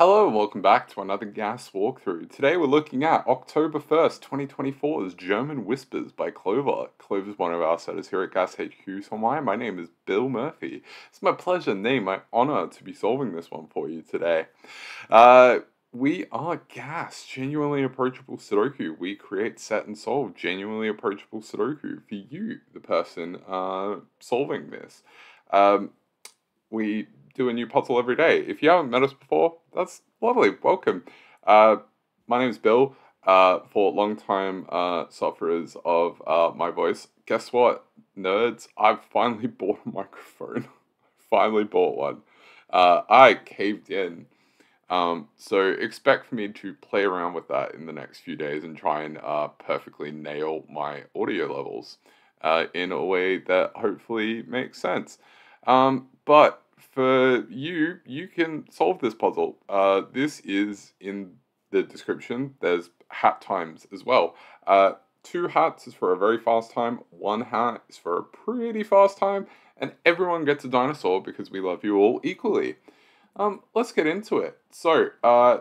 Hello and welcome back to another gas walkthrough. Today we're looking at October 1st, 2024's German Whispers by Clover. Clover's one of our setters here at Gas HQ, so my, my name is Bill Murphy. It's my pleasure, nay, my honor to be solving this one for you today. Uh, we are Gas, genuinely approachable Sudoku. We create, set, and solve genuinely approachable Sudoku for you, the person uh, solving this. Um, we do a new puzzle every day. If you haven't met us before, that's lovely. Welcome. Uh, my name's Bill. Uh, for long-time uh, sufferers of uh, my voice, guess what, nerds? I've finally bought a microphone. finally bought one. Uh, I caved in. Um, so expect for me to play around with that in the next few days and try and uh, perfectly nail my audio levels uh, in a way that hopefully makes sense. Um, but for you, you can solve this puzzle. Uh, this is in the description. There's hat times as well. Uh, two hats is for a very fast time, one hat is for a pretty fast time, and everyone gets a dinosaur because we love you all equally. Um, let's get into it. So, uh,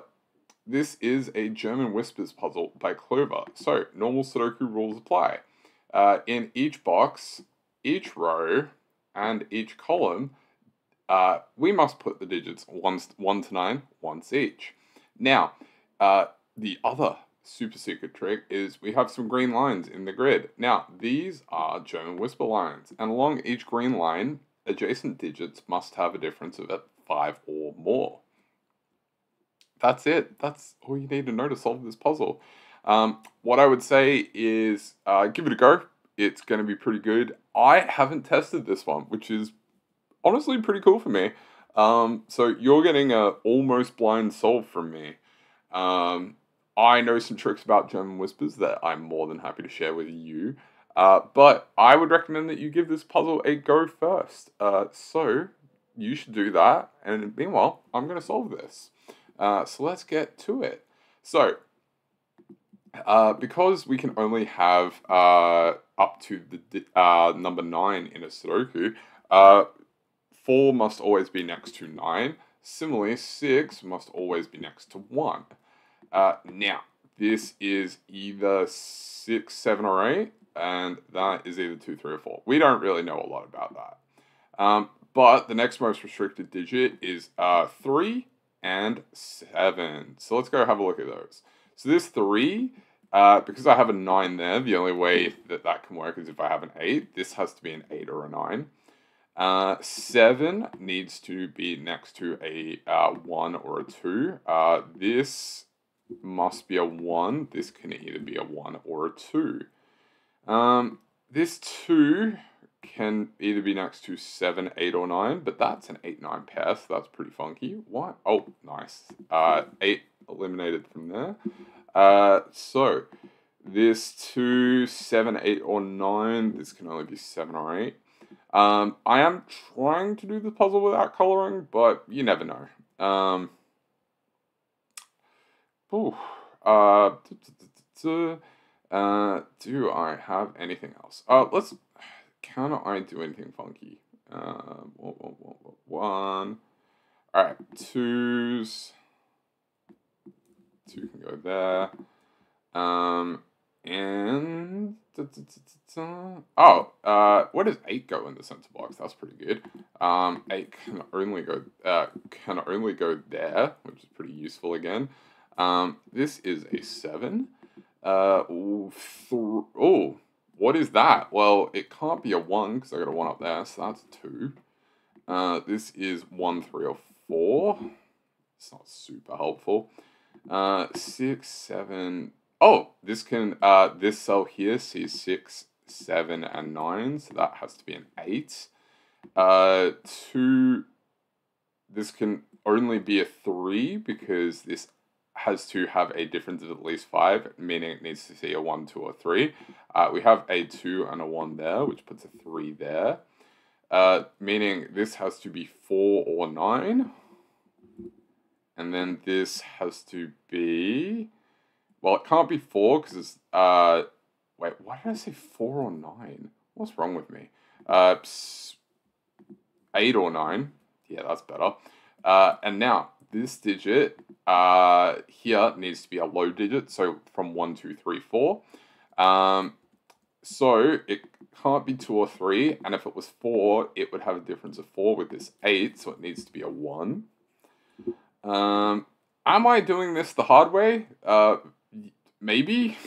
this is a German Whispers puzzle by Clover. So, normal Sudoku rules apply. Uh, in each box, each row, and each column, uh, we must put the digits one, 1 to 9 once each. Now, uh, the other super secret trick is we have some green lines in the grid. Now, these are German whisper lines, and along each green line, adjacent digits must have a difference of 5 or more. That's it. That's all you need to know to solve this puzzle. Um, what I would say is uh, give it a go. It's going to be pretty good. I haven't tested this one, which is honestly pretty cool for me. Um, so you're getting a almost blind solve from me. Um, I know some tricks about German whispers that I'm more than happy to share with you. Uh, but I would recommend that you give this puzzle a go first. Uh, so you should do that. And meanwhile, I'm going to solve this. Uh, so let's get to it. So, uh, because we can only have uh, up to the uh, number 9 in a Sudoku, 4 must always be next to 9. Similarly, 6 must always be next to 1. Uh, now, this is either 6, 7, or 8, and that is either 2, 3, or 4. We don't really know a lot about that. Um, but the next most restricted digit is uh, 3 and 7. So let's go have a look at those. So this 3, uh, because I have a 9 there, the only way that that can work is if I have an 8. This has to be an 8 or a 9. Uh, seven needs to be next to a uh, one or a two. Uh, this must be a one. This can either be a one or a two. Um, this two can either be next to seven, eight, or nine, but that's an eight, nine pair, so that's pretty funky. What? Oh, nice. Uh, eight eliminated from there. Uh, so this two, seven, eight, or nine. This can only be seven or eight. Um, I am trying to do the puzzle without coloring, but you never know. Um, ooh, uh, uh, do I have anything else? Uh, let's, can I do anything funky? Uh, one. All right, twos. Two can go there. Um, and oh, uh, where does eight go in the center box? That's pretty good. Um, eight can only go uh, can only go there, which is pretty useful again. Um, this is a seven. Uh, oh, what is that? Well, it can't be a one because I got a one up there, so that's two. Uh, this is one, three, or four. It's not super helpful. Uh, six, seven, Oh, this can, uh, this cell here sees 6, 7, and 9, so that has to be an 8. Uh, 2, this can only be a 3 because this has to have a difference of at least 5, meaning it needs to see a 1, 2, or 3. Uh, we have a 2 and a 1 there, which puts a 3 there. Uh, meaning this has to be 4 or 9. And then this has to be well, it can't be four because it's uh. Wait, why did I say four or nine? What's wrong with me? Uh, eight or nine. Yeah, that's better. Uh, and now this digit uh, here needs to be a low digit, so from one, two, three, four. Um, so it can't be two or three, and if it was four, it would have a difference of four with this eight, so it needs to be a one. Um, am I doing this the hard way? Uh, maybe.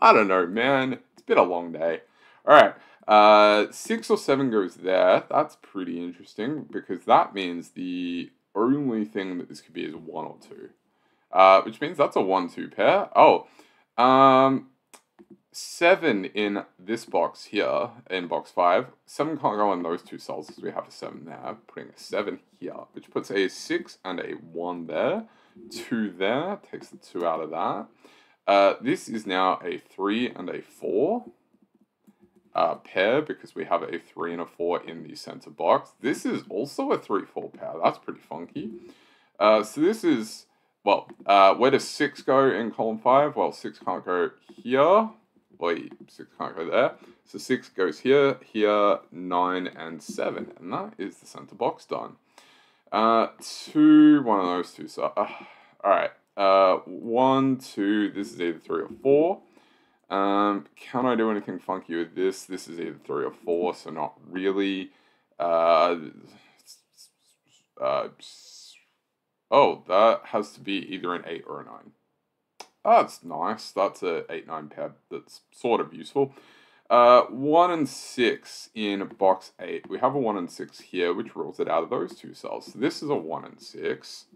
I don't know, man. It's been a long day. All right. Uh, six or seven goes there. That's pretty interesting because that means the only thing that this could be is one or two, uh, which means that's a one-two pair. Oh, um, seven in this box here, in box five. Seven can't go on those two cells because we have a seven there. Putting a seven here, which puts a six and a one there. Two there, takes the two out of that. Uh, this is now a three and a four uh, pair because we have a three and a four in the center box. This is also a three four pair. That's pretty funky. Uh, so this is well, uh, where does six go in column five? Well, six can't go here. Wait, six can't go there. So six goes here, here, nine, and seven, and that is the center box done. Uh, two, one of those two. So, uh, all right. Uh, one, two. This is either three or four. Um, can I do anything funky with this? This is either three or four, so not really. Uh, uh, oh, that has to be either an eight or a nine. Oh, that's nice. That's a 8-9 pair that's sort of useful. Uh, 1 and 6 in box 8. We have a 1 and 6 here, which rules it out of those two cells. So this is a 1 and 6.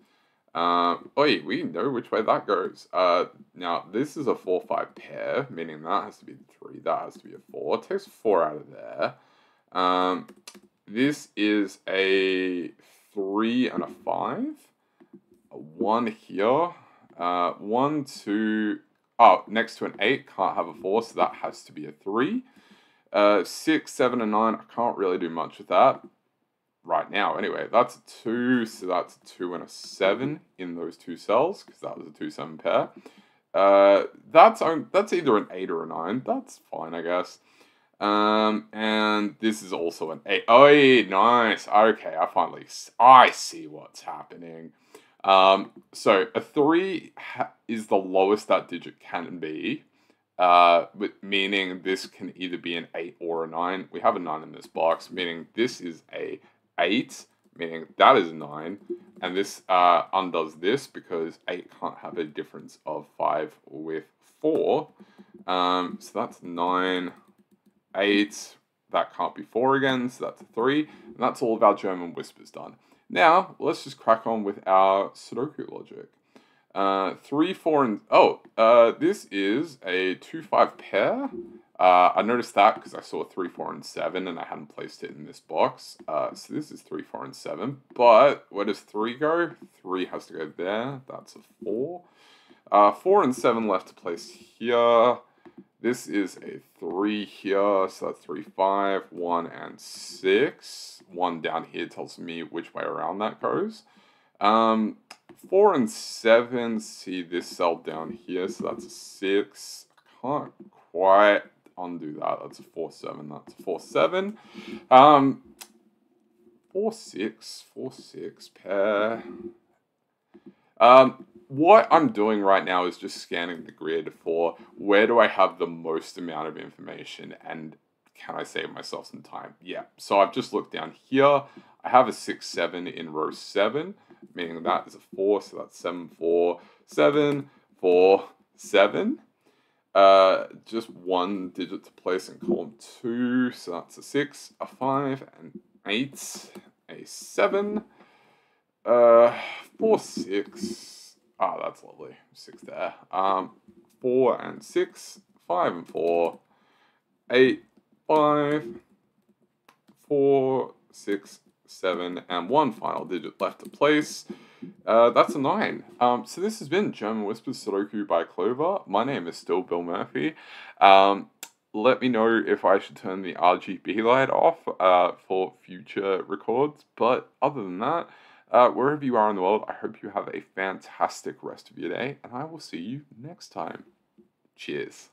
Oh, yeah, we know which way that goes. Uh, now, this is a 4-5 pair, meaning that has to be 3, that has to be a 4. It takes 4 out of there. Um, this is a 3 and a 5. A 1 here. Uh, one, two, oh, next to an eight, can't have a four, so that has to be a three. Uh, six, seven, and nine, I can't really do much with that right now. Anyway, that's a two, so that's a two and a seven in those two cells, because that was a two, seven pair. Uh, that's that's either an eight or a nine. That's fine, I guess. Um, and this is also an eight. Oh, nice. Okay, I finally I see what's happening. Um, so a three is the lowest that digit can be, uh, meaning this can either be an eight or a nine. We have a nine in this box, meaning this is a eight, meaning that is nine, and this uh, undoes this because eight can't have a difference of five with four. Um, so that's nine, eight. That can't be four again, so that's three, and that's all of our German whispers done. Now, let's just crack on with our Sudoku logic. Uh, 3, 4, and... Oh, uh, this is a 2, 5 pair. Uh, I noticed that because I saw 3, 4, and 7, and I hadn't placed it in this box. Uh, so this is 3, 4, and 7. But where does 3 go? 3 has to go there. That's a 4. Uh, 4 and 7 left to place here. This is a 3 here, so that's 3, 5, 1, and 6. 1 down here tells me which way around that goes. Um, 4 and 7, see this cell down here, so that's a 6. I can't quite undo that, that's a 4, 7, that's a 4, 7. Um, 4, 6, 4, 6 pair. Um, what I'm doing right now is just scanning the grid for where do I have the most amount of information and can I save myself some time? Yeah, so I've just looked down here. I have a 6, 7 in row 7, meaning that is a 4, so that's 7, 4, 7, 4, 7. Uh, just one digit to place in column 2, so that's a 6, a 5, an 8, a 7, uh, 4, 6, Ah, oh, that's lovely. Six there. Um, four and six, five and four, eight, five, four, six, seven, and one final digit left to place. Uh, that's a nine. Um, so this has been German Whispers Sudoku by Clover. My name is still Bill Murphy. Um, let me know if I should turn the RGB light off uh, for future records. But other than that, uh, wherever you are in the world, I hope you have a fantastic rest of your day, and I will see you next time. Cheers.